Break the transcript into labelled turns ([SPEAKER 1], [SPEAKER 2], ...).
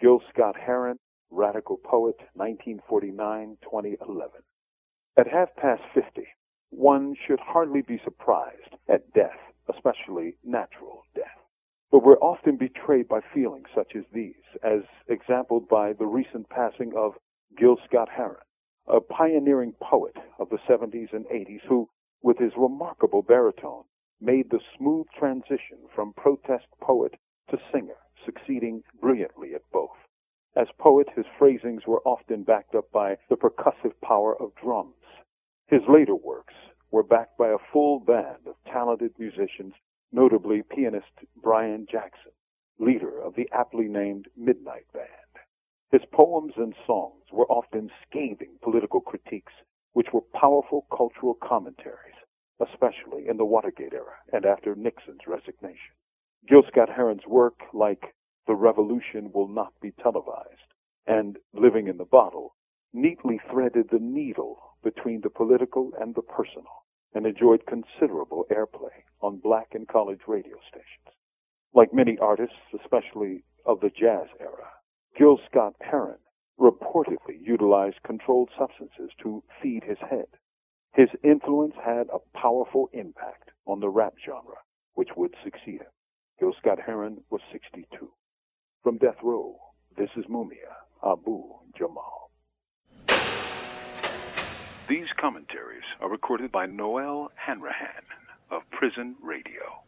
[SPEAKER 1] Gil Scott Heron, Radical Poet, 1949 2011. At half past 50, one should hardly be surprised at death, especially natural death. But we're often betrayed by feelings such as these, as exampled by the recent passing of Gil Scott Heron, a pioneering poet of the 70s and 80s who, with his remarkable baritone, made the smooth transition from protest poet to singer, succeeding brilliantly at both. As poet, his phrasings were often backed up by the percussive power of drums. His later works were backed by a full band of talented musicians, notably pianist Brian Jackson, leader of the aptly named Midnight Band. His poems and songs were often scathing political critiques, which were powerful cultural commentaries, especially in the Watergate era and after Nixon's resignation. Gil Scott Heron's work, like The Revolution Will Not Be Televised and Living in the Bottle, neatly threaded the needle between the political and the personal and enjoyed considerable airplay on black and college radio stations. Like many artists, especially of the jazz era, Gil Scott Heron reportedly utilized controlled substances to feed his head. His influence had a powerful impact on the rap genre, which would succeed him. Gil Scott Heron was 62. From Death Row, this is Mumia Abu Jamal. These commentaries are recorded by Noel Hanrahan of Prison Radio.